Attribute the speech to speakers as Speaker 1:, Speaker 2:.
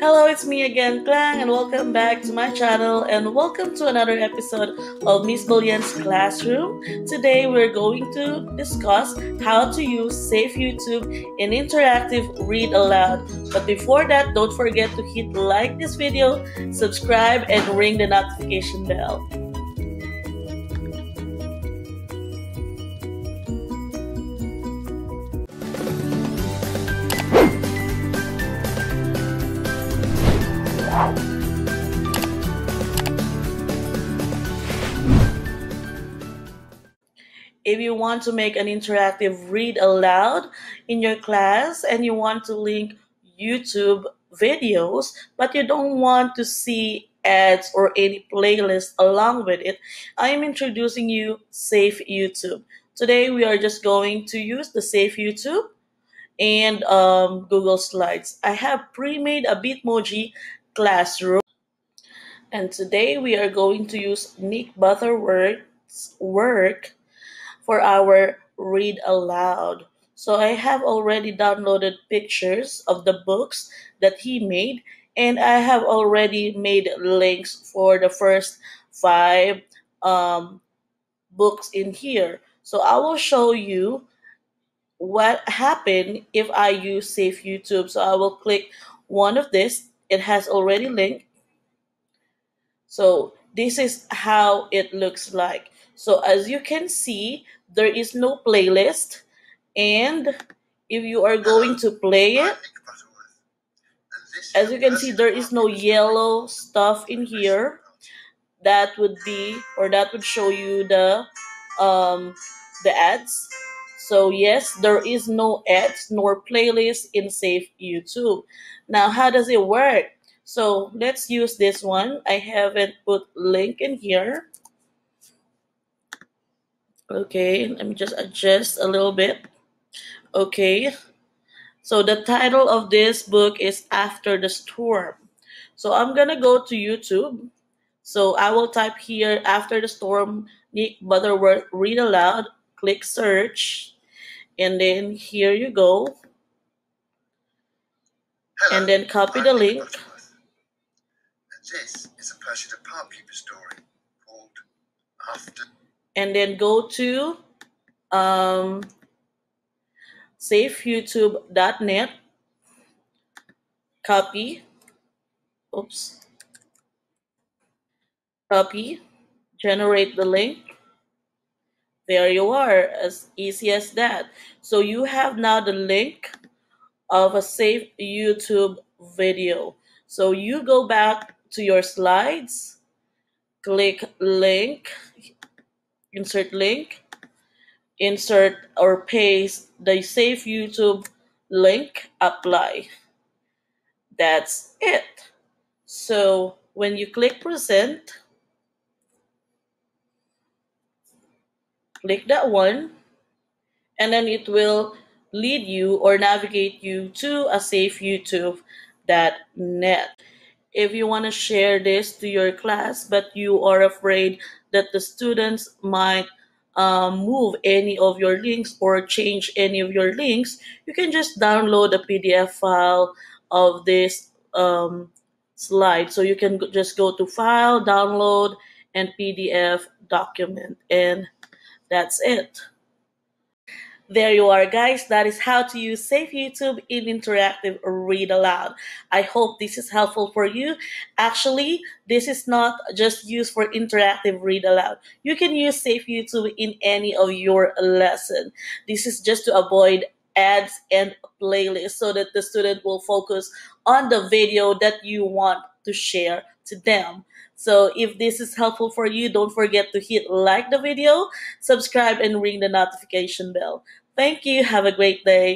Speaker 1: Hello, it's me again, Clang, and welcome back to my channel and welcome to another episode of Miss Bellen's Classroom. Today we're going to discuss how to use Safe YouTube in interactive read aloud. But before that, don't forget to hit like this video, subscribe, and ring the notification bell. If you want to make an interactive read aloud in your class and you want to link YouTube videos, but you don't want to see ads or any playlist along with it, I am introducing you Safe YouTube. Today we are just going to use the Safe YouTube and um, Google Slides. I have pre-made a Bitmoji classroom and today we are going to use Nick Butterworth's work for our read aloud. So I have already downloaded pictures of the books that he made and I have already made links for the first five um, books in here. So I will show you what happened if I use Safe YouTube. So I will click one of this. It has already linked. So this is how it looks like. So as you can see, there is no playlist. And if you are going to play it as you can see there is no yellow stuff in here. That would be or that would show you the um the ads. So yes there is no ads nor playlist in safe youtube. Now how does it work? So let's use this one. I haven't put link in here Okay, let me just adjust a little bit. Okay, so the title of this book is After the Storm. So I'm gonna go to YouTube. So I will type here After the Storm, Nick Butterworth Read Aloud, click search, and then here you go. Hello, and then copy I'm the link.
Speaker 2: This is a Percy the Park Keeper story called After
Speaker 1: and then go to um, safeyoutube.net, copy, oops, copy, generate the link. There you are, as easy as that. So you have now the link of a safe YouTube video. So you go back to your slides, click link, insert link, insert or paste the Safe YouTube link, apply. That's it. So when you click present, click that one, and then it will lead you or navigate you to a safe YouTube.net if you want to share this to your class, but you are afraid that the students might um, move any of your links or change any of your links, you can just download a PDF file of this um, slide. So you can just go to File, Download, and PDF document, and that's it. There you are, guys. That is how to use Safe YouTube in interactive read aloud. I hope this is helpful for you. Actually, this is not just used for interactive read aloud. You can use Safe YouTube in any of your lesson. This is just to avoid ads and playlists so that the student will focus on the video that you want to share to them. So if this is helpful for you, don't forget to hit like the video, subscribe, and ring the notification bell. Thank you. Have a great day.